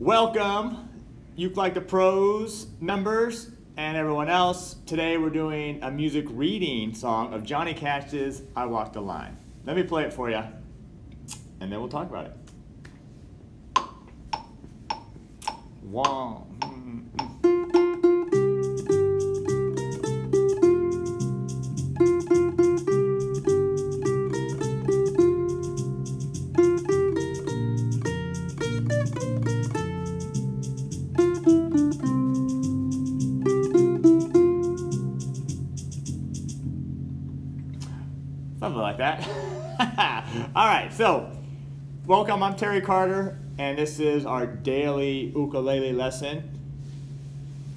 Welcome, Uke Like the Pros members and everyone else. Today we're doing a music reading song of Johnny Cash's I Walked the Line. Let me play it for you, and then we'll talk about it. One. Something like that. All right, so welcome. I'm Terry Carter, and this is our daily ukulele lesson.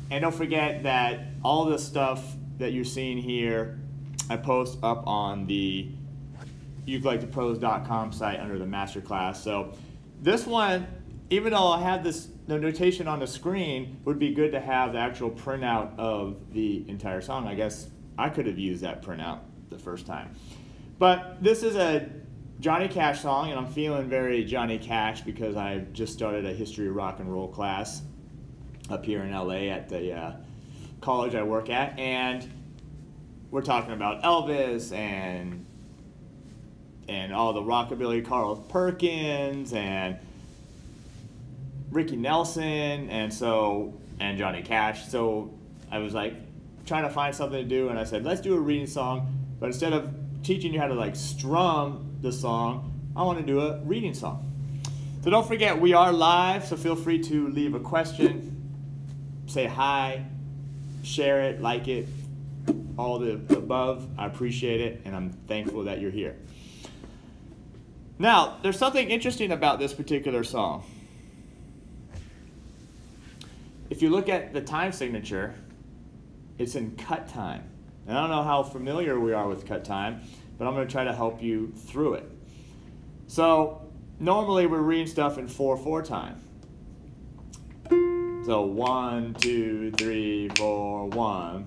And don't forget that all the stuff that you're seeing here, I post up on the ukelikethepros.com site under the masterclass. So this one, even though I have this the notation on the screen, would be good to have the actual printout of the entire song. I guess I could have used that printout the first time. But this is a Johnny Cash song, and I'm feeling very Johnny Cash because I just started a history of rock and roll class up here in LA at the uh, college I work at, and we're talking about Elvis and and all the rockabilly Carl Perkins and Ricky Nelson and so and Johnny Cash. So I was like trying to find something to do, and I said, let's do a reading song, but instead of teaching you how to like strum the song, I want to do a reading song. So don't forget, we are live, so feel free to leave a question, say hi, share it, like it, all the above. I appreciate it, and I'm thankful that you're here. Now, there's something interesting about this particular song. If you look at the time signature, it's in cut time. And I don't know how familiar we are with cut time, but I'm going to try to help you through it. So normally we're reading stuff in 4-4 time. So one, two, three, four, one.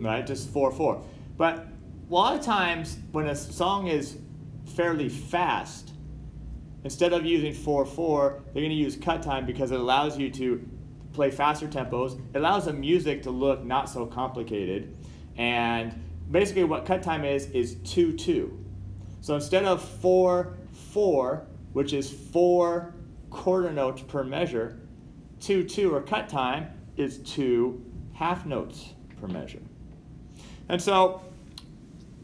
Right, just 4-4. But a lot of times when a song is fairly fast, instead of using 4-4, they're going to use cut time because it allows you to play faster tempos. It allows the music to look not so complicated. And basically what cut time is, is 2-2. So instead of 4-4, which is four quarter notes per measure, 2-2 or cut time is two half notes per measure. And so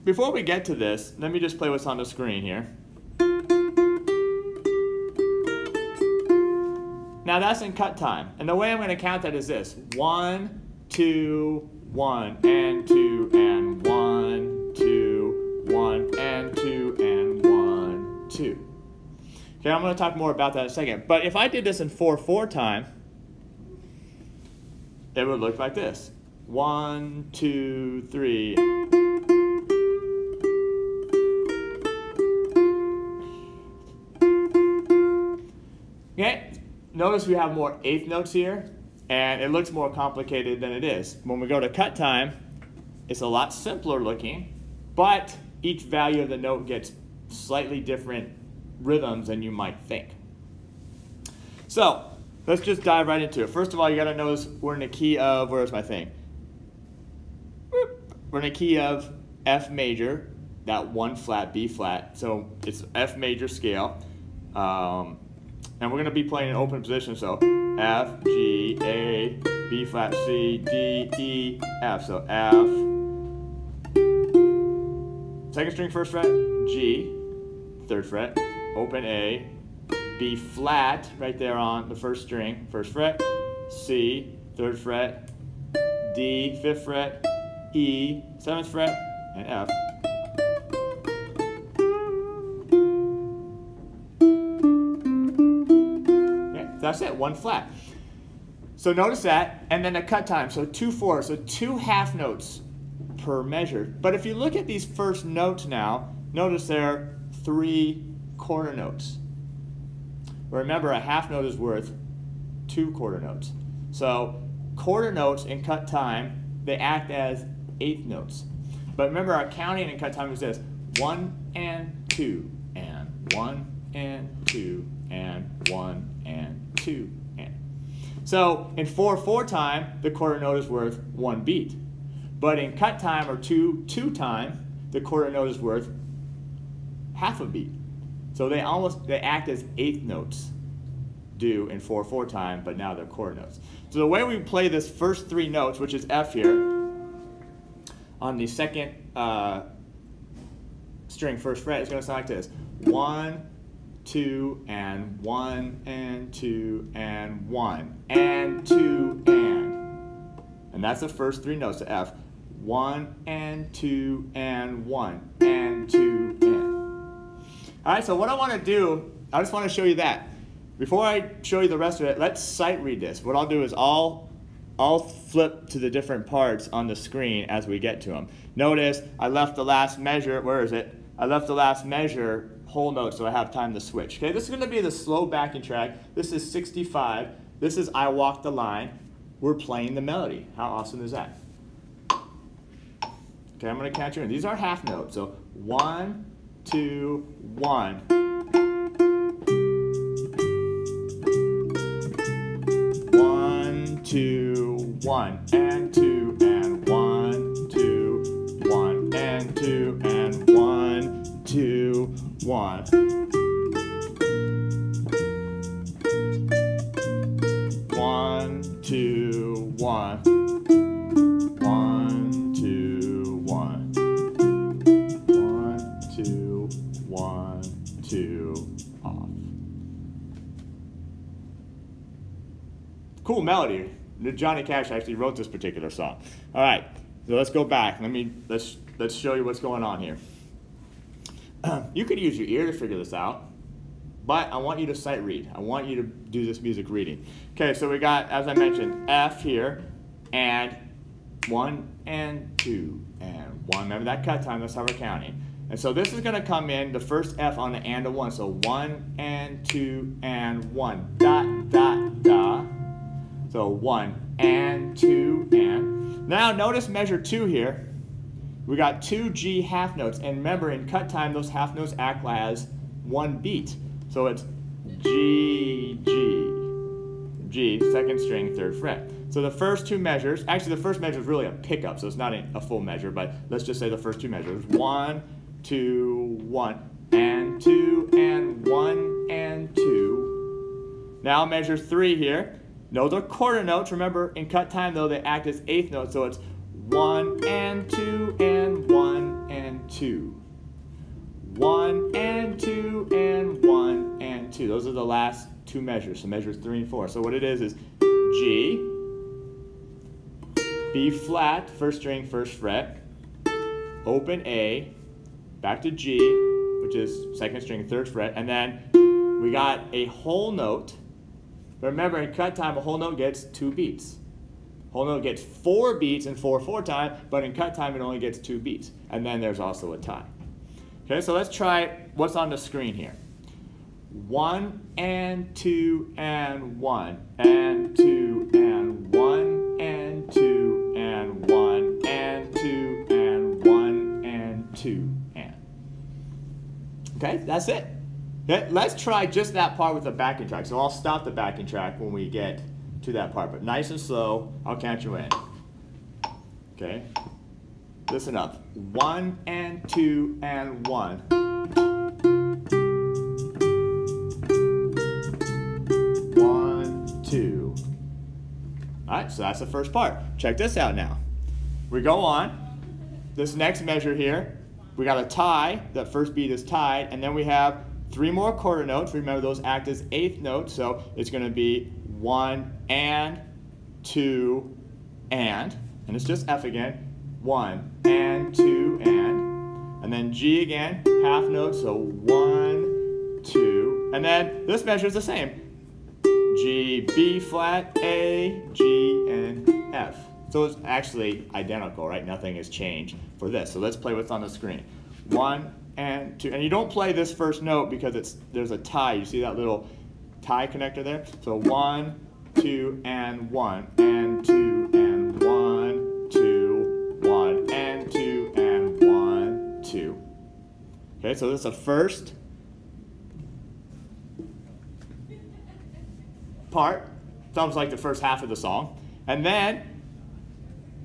before we get to this, let me just play what's on the screen here. Now that's in cut time. And the way I'm going to count that is this. One, two, one, and two, and one, two, one, and two, and one, two. Okay, I'm going to talk more about that in a second. But if I did this in 4-4 time, it would look like this. One, two, three. Okay, notice we have more eighth notes here, and it looks more complicated than it is. When we go to cut time, it's a lot simpler looking, but each value of the note gets slightly different rhythms than you might think. So, let's just dive right into it. First of all, you gotta notice we're in the key of, where's my thing? We're in a key of F major, that one flat, B flat. So it's F major scale. Um, and we're going to be playing in open position, so F, G, A, B flat, C, D, E, F. So F, second string, first fret, G, third fret, open A, B flat, right there on the first string, first fret, C, third fret, D, fifth fret, E, seventh fret, and F. That's it, one flat. So notice that, and then a cut time, so two four, so two half notes per measure. But if you look at these first notes now, notice they're three quarter notes. Remember, a half note is worth two quarter notes. So quarter notes in cut time, they act as eighth notes. But remember, our counting in cut time is this, one and two, and one and two and one and two and. So in 4-4 time, the quarter note is worth one beat. But in cut time or 2-2 time, the quarter note is worth half a beat. So they almost they act as eighth notes do in 4-4 time, but now they're quarter notes. So the way we play this first three notes, which is F here, on the second uh, string first fret, is going to sound like this. One, two, and one, and two, and one, and two, and. And that's the first three notes to F. One, and two, and one, and two, and. All right, so what I want to do, I just want to show you that. Before I show you the rest of it, let's sight read this. What I'll do is I'll, I'll flip to the different parts on the screen as we get to them. Notice I left the last measure, where is it? I left the last measure whole note so I have time to switch. Okay, this is going to be the slow backing track. This is 65. This is I Walk the Line. We're playing the melody. How awesome is that? Okay, I'm going to count you in. These are half notes. So one, two, one. two, one, two, and Cool melody. Johnny Cash actually wrote this particular song. All right, so let's go back. Let me let's let's show you what's going on here. you could use your ear to figure this out, but I want you to sight read. I want you to do this music reading. Okay, so we got, as I mentioned, F here, and one and two and one. Remember that cut time, that's how we're counting. And so this is gonna come in, the first F on the and a one. So one and two and one. Dot, dot, dot. So one and two and. Now notice measure two here. We got two G half notes. And remember, in cut time, those half notes act as one beat. So it's G, G, G, second string, third fret. So the first two measures, actually the first measure is really a pickup, so it's not a full measure, but let's just say the first two measures. One, two, one, and two, and one, and two. Now measure three here. Those are quarter notes. Remember, in cut time, though, they act as eighth notes. So it's one and two and one and two. One and two and one and two. Those are the last two measures. So measures three and four. So what it is is G, B flat, first string, first fret, open A, back to G, which is second string, third fret, and then we got a whole note but remember, in cut time, a whole note gets two beats. Whole note gets four beats in 4-4 time, but in cut time, it only gets two beats. And then there's also a tie. Okay, so let's try what's on the screen here. One and two and one and two and one and two and one and two and one and two and. Okay, that's it. Let's try just that part with the backing track. So I'll stop the backing track when we get to that part, but nice and slow, I'll count you in. Okay? Listen up. One and two and one. One, two. All right, so that's the first part. Check this out now. We go on. This next measure here, we got a tie. That first beat is tied, and then we have Three more quarter notes. Remember, those act as eighth notes, so it's going to be one and, two, and. And it's just F again. One and, two, and. And then G again, half note, so one, two. And then this measure is the same. G, B flat, A, G, and F. So it's actually identical, right? Nothing has changed for this. So let's play what's on the screen. One, and two. And you don't play this first note because it's there's a tie. You see that little tie connector there? So one, two, and one, and two, and one, two, one, and two, and one, two. Okay, so this is a first part. Sounds like the first half of the song. And then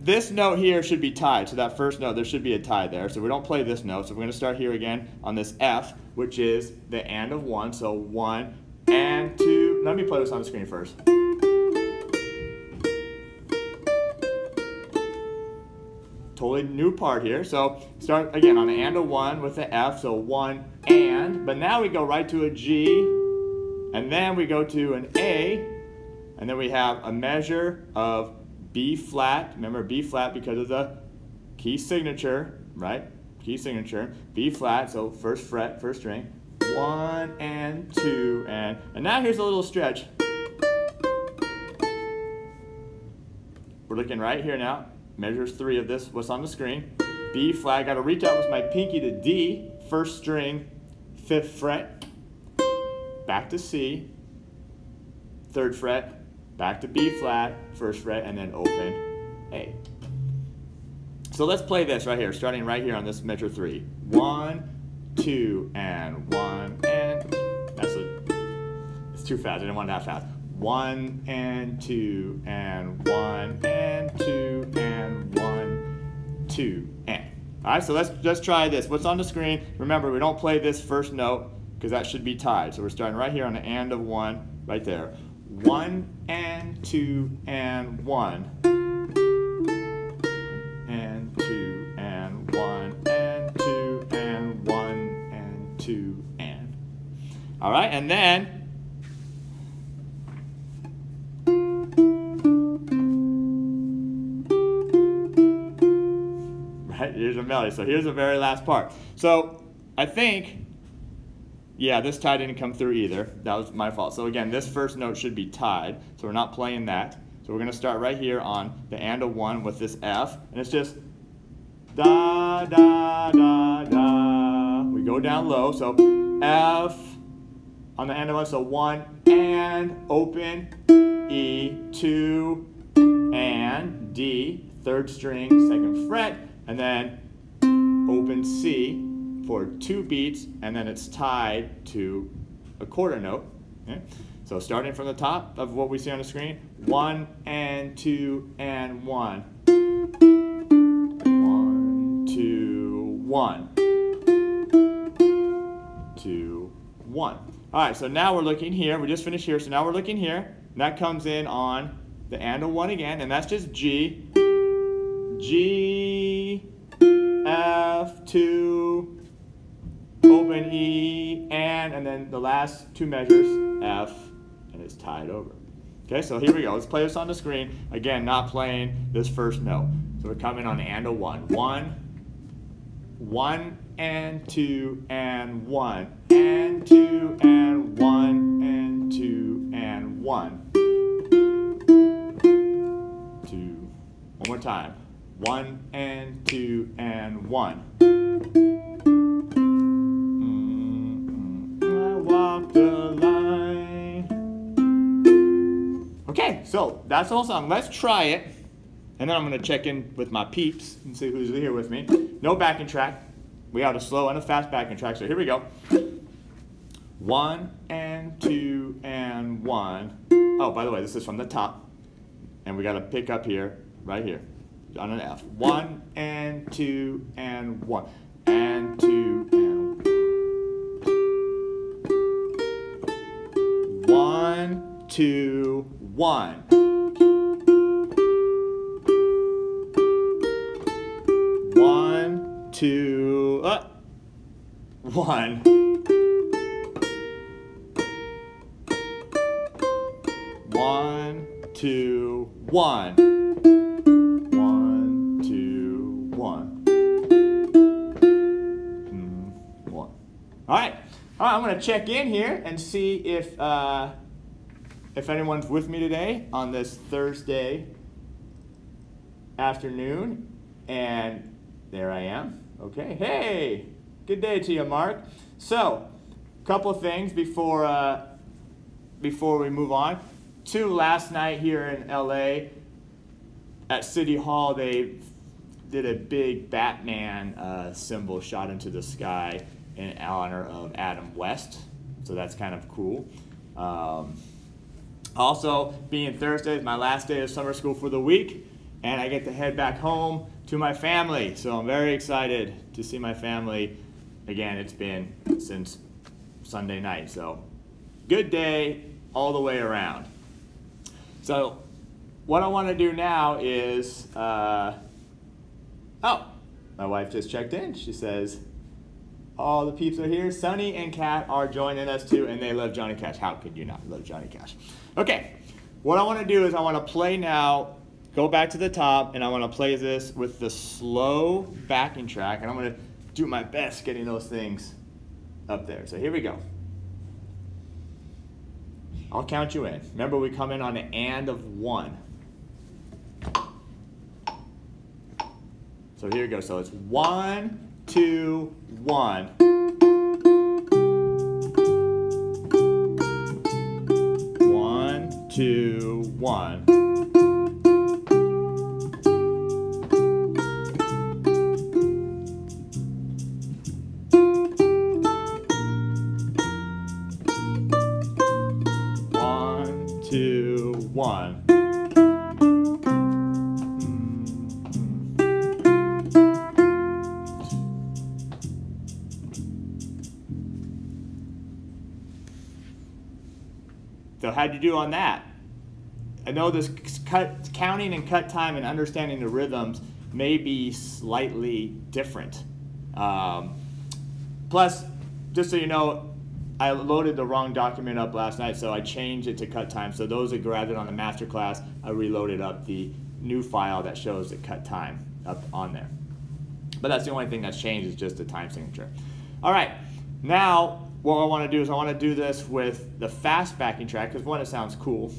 this note here should be tied. So that first note, there should be a tie there. So we don't play this note. So we're going to start here again on this F, which is the and of one. So one and two. Let me play this on the screen first. Totally new part here. So start again on the and of one with the F. So one and. But now we go right to a G. And then we go to an A. And then we have a measure of B flat, remember B flat because of the key signature, right? Key signature, B flat, so first fret, first string, one and two and, and now here's a little stretch. We're looking right here now, measures three of this, what's on the screen. B flat, gotta reach out with my pinky to D, first string, fifth fret, back to C, third fret, back to B flat, first fret, and then open A. So let's play this right here, starting right here on this measure three. One, two, and one, and that's a, it's too fast, I didn't want that fast. One and two, and one and two, and one, two, and. All right, so let's just try this. What's on the screen? Remember, we don't play this first note because that should be tied. So we're starting right here on the and of one, right there one and two and one. And two and one. And two and one. And two and. All right and then. Right here's a melody. So here's the very last part. So I think yeah, this tie didn't come through either. That was my fault. So again, this first note should be tied. So we're not playing that. So we're going to start right here on the and a 1 with this F. And it's just da, da, da, da. We go down low. So F on the and of 1. So 1 and open E, 2 and D, third string, second fret. And then open C, for two beats, and then it's tied to a quarter note. Okay? So starting from the top of what we see on the screen, one and two and one. One, two, one. Two, one. All right, so now we're looking here. We just finished here, so now we're looking here. That comes in on the and a one again, and that's just G, G, F, two, open E, and, and then the last two measures, F, and it's tied over. Okay, so here we go. Let's play this on the screen. Again, not playing this first note. So we're coming on and a one. One, one and two and one and two and one and two and one. Two. One more time. One and two and one. So that's song. Let's try it. And then I'm going to check in with my peeps and see who's here with me. No backing track. We have a slow and a fast backing track, so here we go. One and two and one. Oh, by the way, this is from the top. And we got to pick up here, right here, on an F. One and two and one. And two and one. One, two, one. One, two, uh, one. One, two, one. One, two, one. Mm, one. All right. All right, I'm going to check in here and see if uh, if anyone's with me today on this Thursday afternoon, and there I am. Okay, hey, good day to you, Mark. So, a couple of things before uh, before we move on. Two last night here in LA at City Hall, they did a big Batman uh, symbol shot into the sky in honor of Adam West. So that's kind of cool. Um, Also, being Thursday is my last day of summer school for the week, and I get to head back home to my family. So I'm very excited to see my family. Again, it's been since Sunday night, so good day all the way around. So, what I want to do now is, uh, oh, my wife just checked in. She says, all the peeps are here. Sunny and Kat are joining us too, and they love Johnny Cash. How could you not love Johnny Cash? Okay, what I want to do is I want to play now, go back to the top, and I want to play this with the slow backing track, and I'm going to do my best getting those things up there. So here we go. I'll count you in. Remember, we come in on an and of one. So here we go. So it's one, two, one. One, two, one. One, two, one. How'd you do on that? I know this cut counting and cut time and understanding the rhythms may be slightly different. Um, plus, just so you know, I loaded the wrong document up last night, so I changed it to cut time. So those that grabbed it on the master class, I reloaded up the new file that shows the cut time up on there. But that's the only thing that's changed is just the time signature. All right, now what I want to do is I want to do this with the fast backing track because one, it sounds cool.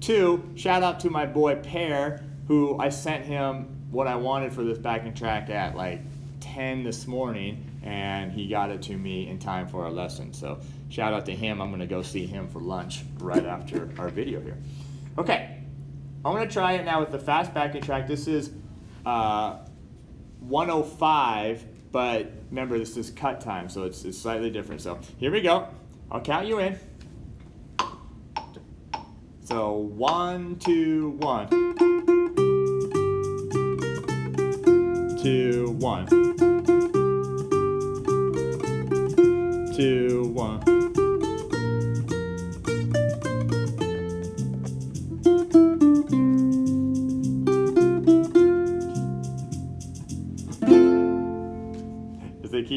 Two, shout out to my boy Pear, who I sent him what I wanted for this backing track at like 10 this morning, and he got it to me in time for our lesson. So shout out to him. I'm going to go see him for lunch right after our video here. Okay, I'm going to try it now with the fast backing track. This is uh, 105, but remember this is cut time, so it's, it's slightly different. So here we go. I'll count you in. So one, two, one. Two, one. Two, one.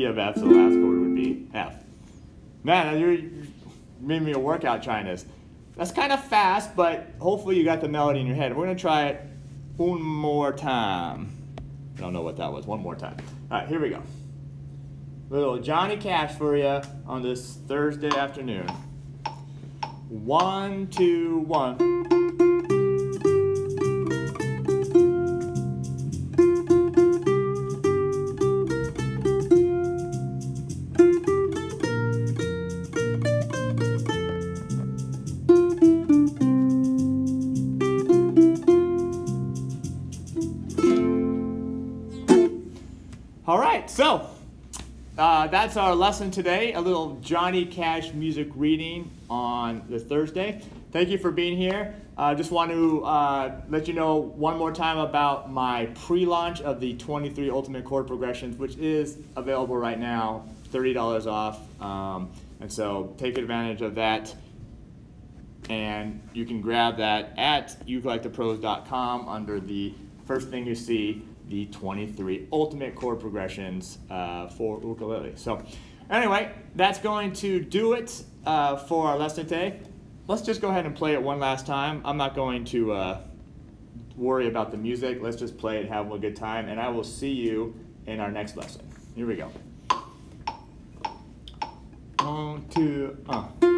Key of F, so the last chord would be F. Man, you made me a workout trying this. That's kind of fast, but hopefully you got the melody in your head. We're gonna try it one more time. I don't know what that was. One more time. All right, here we go. Little Johnny Cash for you on this Thursday afternoon. One, two, one. All right, so uh, that's our lesson today. A little Johnny Cash music reading on the Thursday. Thank you for being here. I uh, just want to uh, let you know one more time about my pre-launch of the 23 Ultimate Chord Progressions, which is available right now, $30 off. Um, and so take advantage of that. And you can grab that at ukelikethepros.com under the first thing you see, the 23 ultimate chord progressions uh, for ukulele. So anyway, that's going to do it uh, for our lesson today. Let's just go ahead and play it one last time. I'm not going to uh, worry about the music. Let's just play it, have a good time, and I will see you in our next lesson. Here we go. One, two, uh.